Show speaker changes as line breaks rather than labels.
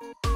Bye.